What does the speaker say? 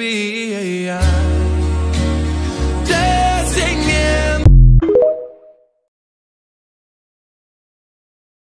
I